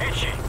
Itchy.